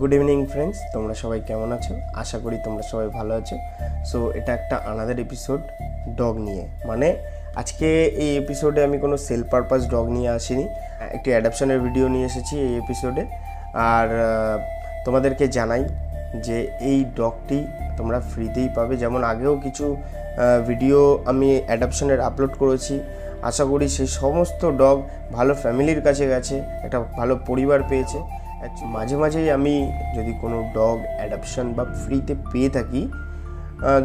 Good evening friends তোমরা সবাই কেমন আছো? আশা করি তোমরা সবাই ভালো আছো। সো এটা একটা আনাদার এপিসোড ডগ নিয়ে। মানে আজকে এই এপিসোডে আমি কোনো সেল পারপাস ডগ নিয়ে আসিনি। একটি অ্যাডাপশনের ভিডিও নিয়ে এসেছি এই এপিসোডে আর তোমাদেরকে জানাই যে এই ডগটি তোমরা ফ্রিতেই পাবে। যেমন আগেও কিছু ভিডিও আমি অ্যাডাপশনের আপলোড করেছি। আশা করি সেই সমস্ত ডগ ভালো ফ্যামিলির কাছে গেছে, একটা ভালো পরিবার পেয়েছে। মাঝে মাঝেই আমি যদি কোনো ডগ অ্যাডাপশন বা ফ্রিতে পেয়ে থাকি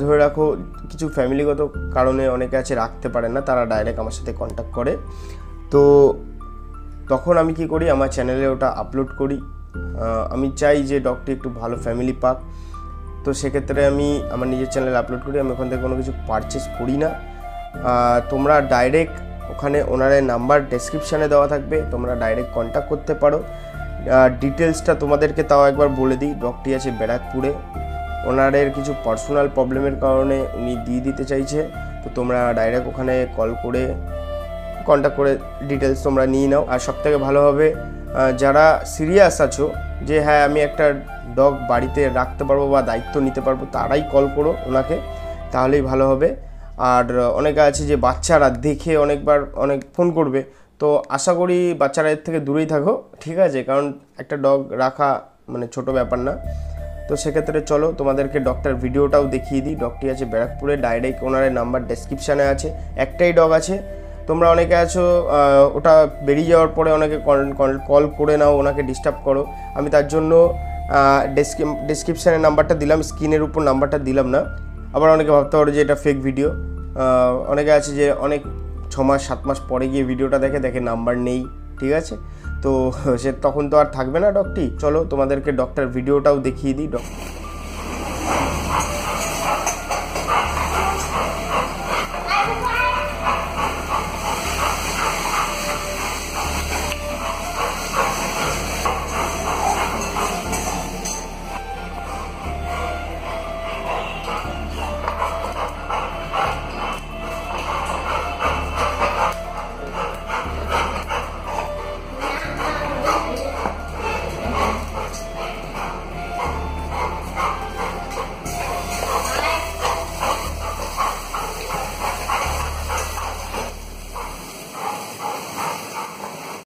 ধরে রাখো, কিছু ফ্যামিলিগত কারণে অনেকে আছে রাখতে পারে না, তারা ডাইরেক্ট আমার সাথে কন্ট্যাক্ট করে। তো তখন আমি কি করি, আমার চ্যানেলে ওটা আপলোড করি। আমি চাই যে ডগটি একটু ভালো ফ্যামিলি পাক। তো সেক্ষেত্রে আমি আমার নিজের চ্যানেলে আপলোড করি, আমি ওখান থেকে কোনো কিছু পারচেস করি না। তোমরা ডাইরেক্ট ওখানে ওনারের নাম্বার ডেসক্রিপশানে দেওয়া থাকবে, তোমরা ডাইরেক্ট কন্ট্যাক্ট করতে পারো। ডিটেলসটা তোমাদেরকে তাও একবার বলে দিই। ডগটি আছে ব্যারাকপুরে। ওনারের কিছু পার্সোনাল প্রবলেমের কারণে উনি দিয়ে দিতে চাইছে। তো তোমরা ডাইরেক্ট ওখানে কল করে কন্ট্যাক্ট করে ডিটেলস তোমরা নিয়ে নাও। আর সব থেকে ভালো হবে যারা সিরিয়াস আছো, যে হ্যাঁ আমি একটা ডগ বাড়িতে রাখতে পারব বা দায়িত্ব নিতে পারব, তারাই কল করো ওনাকে। তাহলেই ভালো হবে। আর অনেকে আছে যে বাচ্চারা দেখে অনেকবার অনেক ফোন করবে। তো আশা করি বাচ্চারা এর থেকে দূরেই থাকো, ঠিক আছে? কারণ একটা ডগ রাখা মানে ছোট ব্যাপার না। তো সেক্ষেত্রে চলো, তোমাদেরকে ডক্টর ভিডিওটাও দেখিয়ে দিই। ডগটি আছে ব্যারাকপুরে ডাইরেক্ট ওনারের নাম্বার ডেসক্রিপশানে আছে। একটাই ডগ আছে। তোমরা অনেকে আছো ওটা বেরিয়ে যাওয়ার পরে অনেকে কল করে নাও, ওনাকে ডিস্টার্ব করো। আমি তার জন্য ডেসক্রিপশানের নাম্বারটা দিলাম স্ক্রিনের উপর নাম্বারটা দিলাম না। আবার অনেকে ভাবতে পারো যে এটা ফেক ভিডিও অনেকে আছে যে অনেক ছ মাস সাত মাস পরে গিয়ে ভিডিওটা দেখে দেখে নাম্বার নেই, ঠিক আছে? তো সে তখন তো আর থাকবে না ডকটি চলো তোমাদেরকে ডক্টর ভিডিওটাও দেখিয়ে দিই ডক্টর